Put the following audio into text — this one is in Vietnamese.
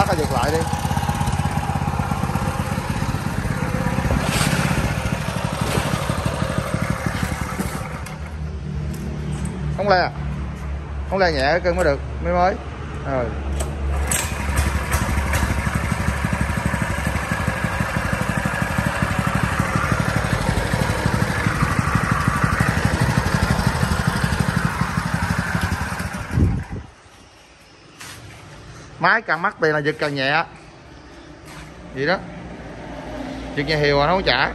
bắt nó giật lại đi. Không le à? không le nhẹ cân mới được, mới mới. Rồi. Máy càng mắc tiền là giật càng nhẹ. Vậy đó. Giật nhà hiều mà nó không trả.